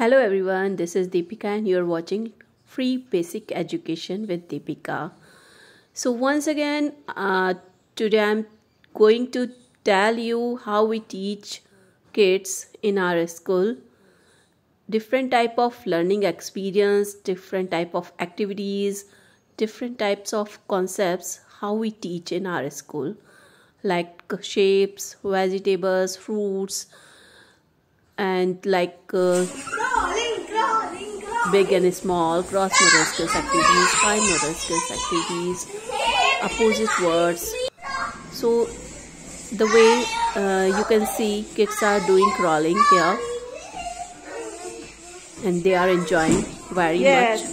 Hello everyone, this is Deepika and you're watching Free Basic Education with Deepika. So once again, uh, today I'm going to tell you how we teach kids in our school different type of learning experience different type of activities different types of concepts how we teach in our school like shapes vegetables fruits and like uh, big and small cross motor skills activities fine motor skills activities opposite words. So the way uh, you can see kids are doing crawling here. And they are enjoying very yes. much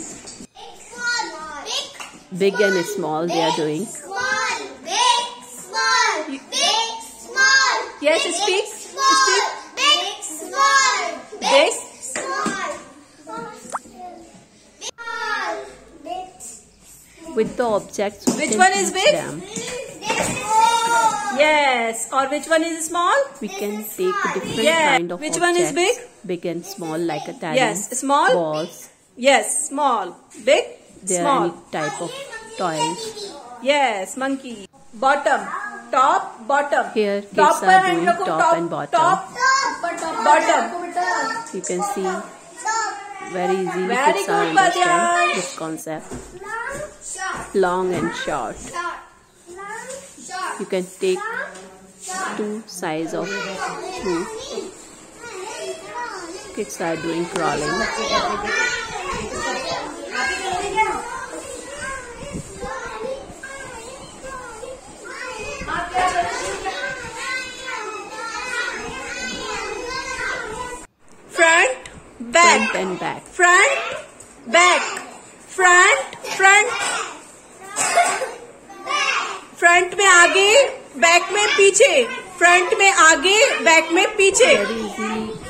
big and small they are doing. Big small. Big small. yes speak. speak with the objects which one is big them. Yes. Or which one is small? We can take different yeah. kind of Which objects, one is big? Big and small like a tiny Yes. Small? Balls. Yes. Small. Big? There small. are any type of toys. Yes. Monkey. Bottom. Top. Bottom. Here kids top are doing top, top, and bottom. Top. Bottom. You can see very easily very kids are understand this concept. Long and short. You can take two sides of two. kids are doing crawling. Front back. Front and back. Front back. Front front पीछे front में आगे back में पीछे।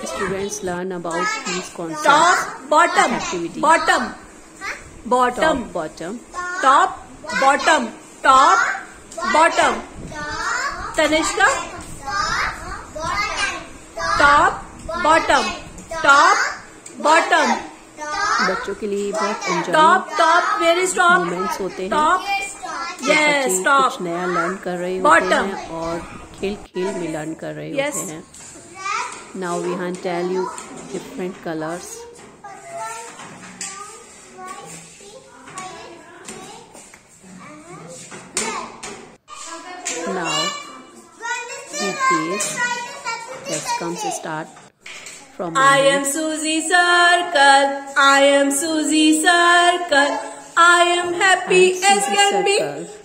Students learn about these top bottom bottom bottom bottom top bottom top bottom Tanishka top bottom top bottom बच्चों के लिए बहुत top top very moments होते हैं कुछ नया लर्न कर रही होते हैं और खेल खेल में लर्न कर रहे yes. होते हैं now we hand tell you different colours now comes start From I am Susie Circle. I am Susie Circle. I am happy as can be.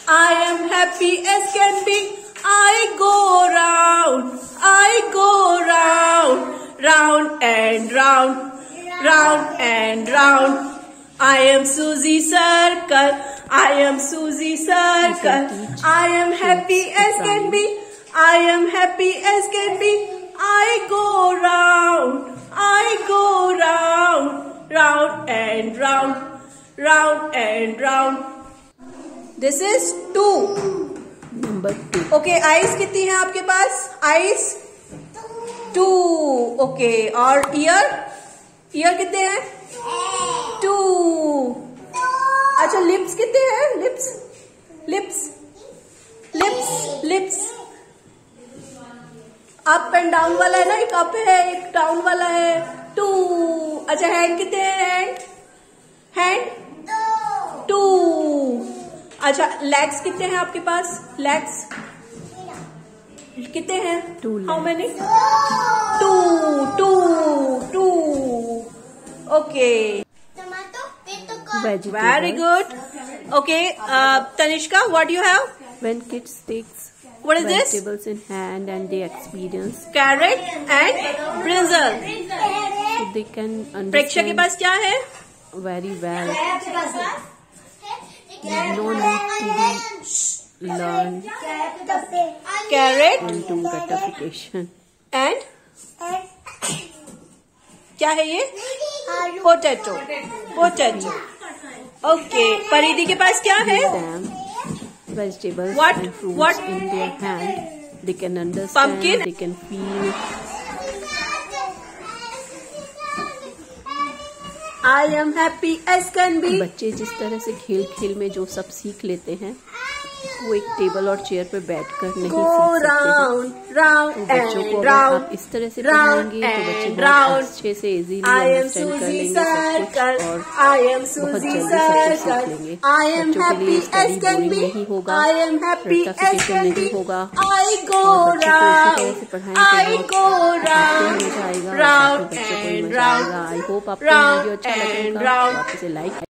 I am happy as can be. I go round, I go round, round and round, round and round. I am Susie Circle, I am Susie Circle. I am happy as can be. I am happy as can be. I go round, round and round. This is two. Number two. Okay, eyes कितनी है आपके पास? Eyes two. Okay, और ear? Ear कितने हैं? Two. अच्छा lips कितने हैं? Lips? Lips? Lips? Lips? Up and down वाला है ना एक अप है एक डाउन वाला है टू अच्छा हैंड कितने हैं हैंड हैंड टू अच्छा लेग्स कितने हैं आपके पास लेग्स कितने हैं two how many two two two okay very good okay Tanishka what you have when kids takes what is vegetables this? in hand and they experience carrot and brinjal so they can understand Preksha के पास क्या है very well ignore need and क्या है ये? Potato potato okay परिधि के पास क्या है? Vegetable what what in hand they can understand they can feel I am happy as can be बच्चे जिस तरह से खेल खेल में जो सब सीख लेते हैं वो एक टेबल और चेयर पे बैठकर नहीं सीख सकते round तो बच्चों को अगर आप इस तरह से पढ़ाएँगे तो बच्चे बहुत अच्छे से इजीली अंडरस्टैंड कर लेंगे सब कुछ. और बहुत जल्दी सब कुछ सीख. लेंगे। बच्चों के लिए स्टडी बोरिंग नहीं होगा। रट्टाफिकेशन नहीं होगा। I go round. I hope आपको Round वीडियो अच्छा and लगेगा round. तो आप इसे लाइक